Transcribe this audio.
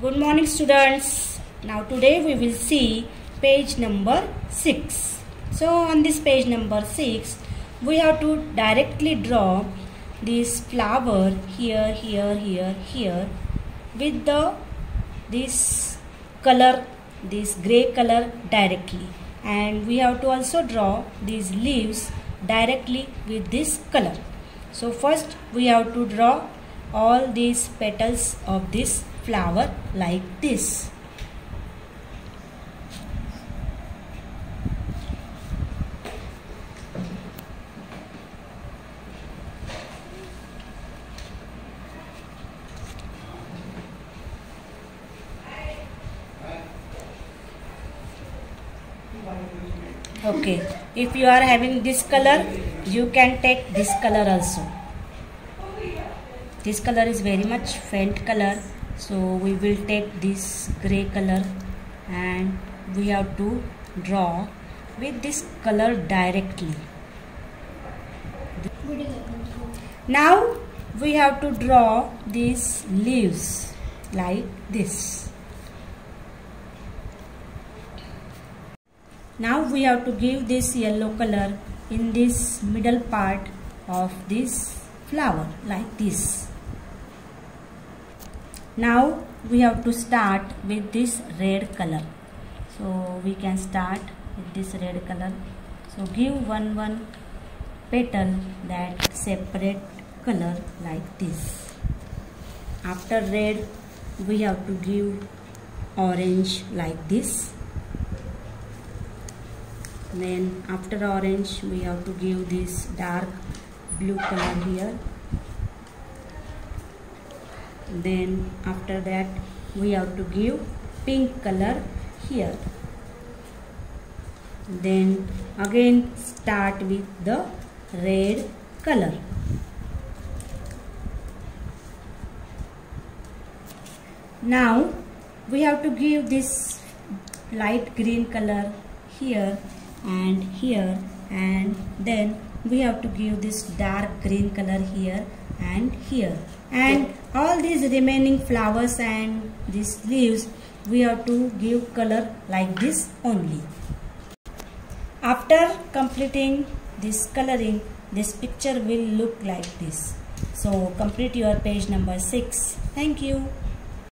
Good morning students. Now today we will see page number 6. So on this page number 6 we have to directly draw this flower here here here here with the this color this gray color directly and we have to also draw these leaves directly with this color. So first we have to draw all these petals of this flower like this. Okay, if you are having this color, you can take this color also. This color is very much faint color, so we will take this gray color and we have to draw with this color directly. Now we have to draw these leaves like this. Now we have to give this yellow color in this middle part of this flower like this. Now we have to start with this red color. So we can start with this red color. So give one one petal that separate color like this. After red we have to give orange like this then after orange we have to give this dark blue color here then after that we have to give pink color here. Then again start with the red color. Now we have to give this light green color here and here and then we have to give this dark green color here and here. And all these remaining flowers and these leaves we have to give color like this only. After completing this coloring this picture will look like this. So complete your page number 6 thank you